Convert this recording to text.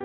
Oh